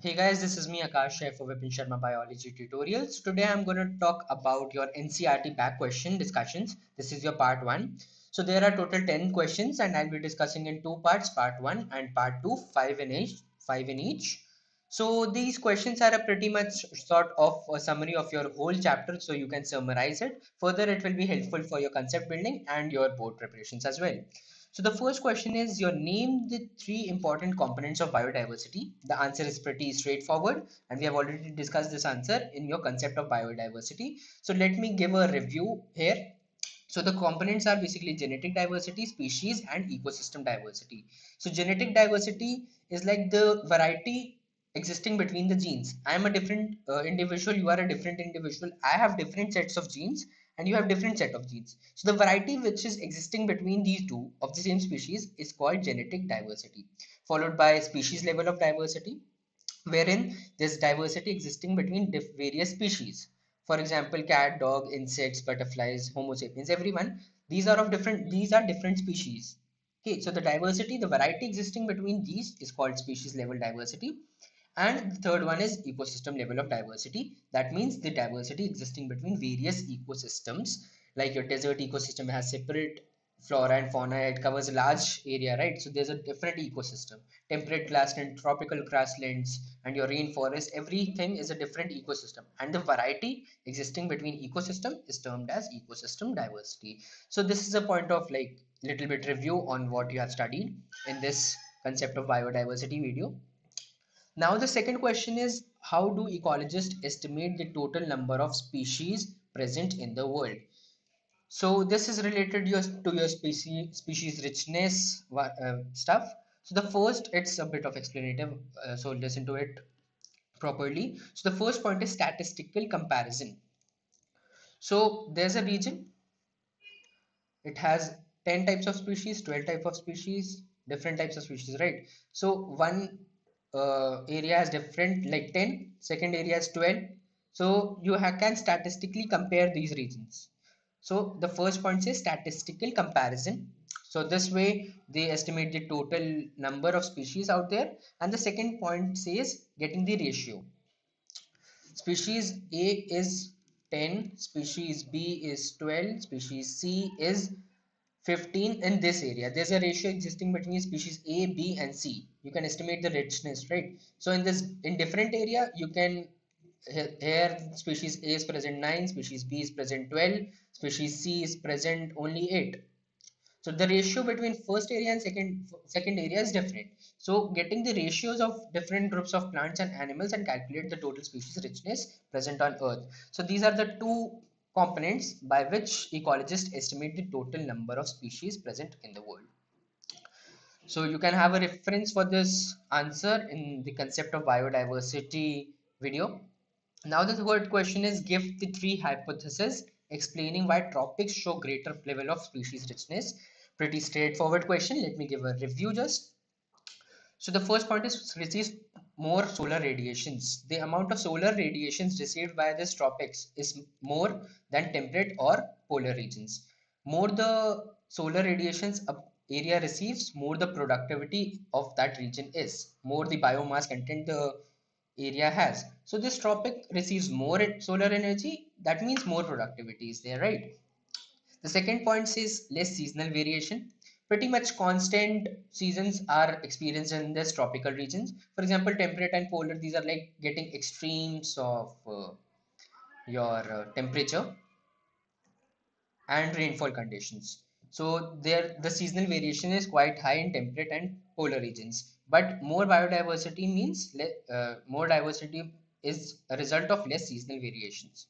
Hey guys, this is me Akash Shah for Vipin Sharma Biology Tutorials. Today I'm going to talk about your NCERT back question discussions. This is your part 1. So there are total 10 questions and I'll be discussing in two parts, part 1 and part 2, 5 in each. 5 in each. So these questions are a pretty much sort of a summary of your whole chapter so you can summarize it. Further it will be helpful for your concept building and your board preparations as well. So the first question is your name the three important components of biodiversity. The answer is pretty straightforward and we have already discussed this answer in your concept of biodiversity. So let me give a review here. So the components are basically genetic diversity, species and ecosystem diversity. So genetic diversity is like the variety existing between the genes. I am a different uh, individual, you are a different individual. I have different sets of genes and you have different set of genes. So the variety which is existing between these two of the same species is called genetic diversity, followed by species level of diversity, wherein there's diversity existing between various species. For example, cat, dog, insects, butterflies, Homo sapiens, everyone. These are of different. These are different species. Okay, so the diversity, the variety existing between these is called species level diversity and the third one is ecosystem level of diversity. That means the diversity existing between various ecosystems like your desert ecosystem has separate flora and fauna it covers a large area right? So there's a different ecosystem. Temperate grassland tropical grasslands and your rainforest everything is a different ecosystem. And the variety existing between ecosystem is termed as ecosystem diversity. So this is a point of like little bit review on what you have studied in this concept of biodiversity video now the second question is how do ecologists estimate the total number of species present in the world? So this is related to your species species richness uh, stuff. So the first it's a bit of explanative uh, so listen to it properly. So the first point is statistical comparison. So there's a region it has 10 types of species 12 types of species different types of species right so one uh, area is different like 10 second area is 12 so you can statistically compare these regions. So the first point says statistical comparison. So this way they estimate the total number of species out there. And the second point says getting the ratio. Species a is 10 species b is 12 species c is 15 in this area. There's a ratio existing between species a b and c. You can estimate the richness right? So in this in different area you can here species a is present 9 species b is present 12 species c is present only 8 so the ratio between first area and second second area is different. So getting the ratios of different groups of plants and animals and calculate the total species richness present on earth. So these are the two components by which ecologists estimate the total number of species present in the world. So you can have a reference for this answer in the concept of biodiversity video. Now the third question is give the three hypotheses explaining why tropics show greater level of species richness. Pretty straightforward question. Let me give a review just. So the first point is receives more solar radiations. The amount of solar radiations received by this tropics is more than temperate or polar regions. More the solar radiations area receives, more the productivity of that region is. More the biomass content the area has. So this tropic receives more solar energy. That means more productivity is there, right? The second point is less seasonal variation pretty much constant seasons are experienced in this tropical regions. For example temperate and polar these are like getting extremes of uh, your uh, temperature and rainfall conditions. So there the seasonal variation is quite high in temperate and polar regions. But more biodiversity means uh, more diversity is a result of less seasonal variations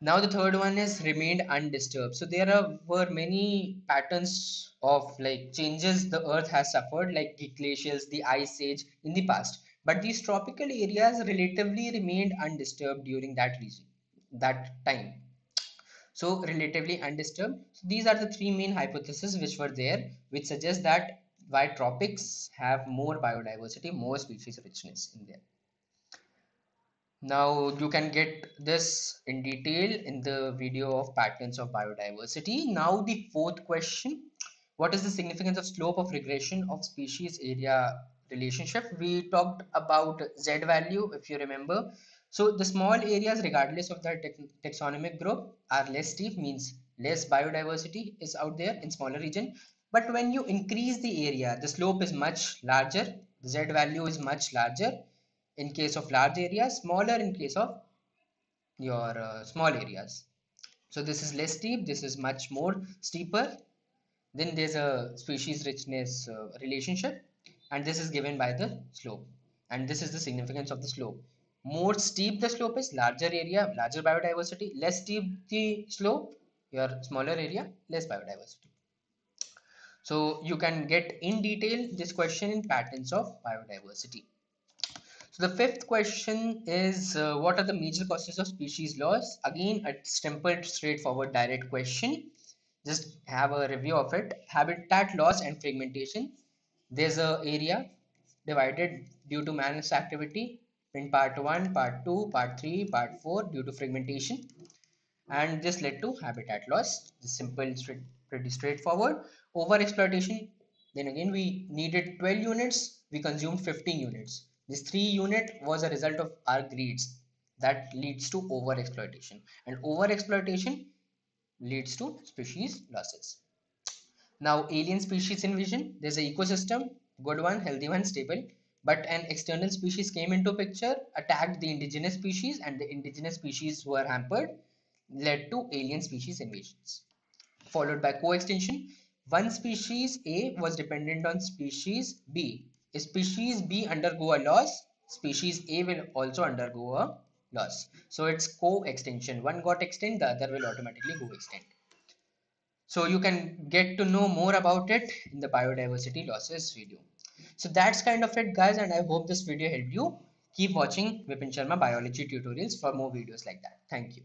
now the third one is remained undisturbed. So there are, were many patterns of like changes the earth has suffered like the glaciers the ice age in the past. But these tropical areas relatively remained undisturbed during that region that time. So relatively undisturbed. So these are the three main hypotheses which were there which suggest that why tropics have more biodiversity more species richness in there now you can get this in detail in the video of patterns of biodiversity. Now the fourth question, what is the significance of slope of regression of species area relationship? We talked about z value if you remember. So the small areas regardless of their taxonomic group are less steep means less biodiversity is out there in smaller region. But when you increase the area the slope is much larger the z value is much larger in case of large areas smaller in case of your uh, small areas. So this is less steep this is much more steeper. Then there's a species richness uh, relationship and this is given by the slope. And this is the significance of the slope. More steep the slope is larger area larger biodiversity. Less steep the slope your smaller area less biodiversity. So you can get in detail this question in patterns of biodiversity so the fifth question is uh, what are the major causes of species loss? Again a simple straightforward direct question. Just have a review of it. Habitat loss and fragmentation. There's a area divided due to man's activity in part 1 part 2 part 3 part 4 due to fragmentation. And this led to habitat loss. Simple straight, pretty straightforward. Over exploitation. Then again we needed 12 units. We consumed 15 units this 3 unit was a result of our greeds that leads to over exploitation and over exploitation leads to species losses. Now, alien species invasion, there's an ecosystem, good one, healthy one, stable, but an external species came into picture, attacked the indigenous species, and the indigenous species were hampered, led to alien species invasions. Followed by co-extinction, one species A was dependent on species B. Species B undergo a loss, species A will also undergo a loss. So it's co-extinction. One got extinct, the other will automatically go extinct. So you can get to know more about it in the biodiversity losses video. So that's kind of it guys and I hope this video helped you. Keep watching Vipin Sharma biology tutorials for more videos like that. Thank you.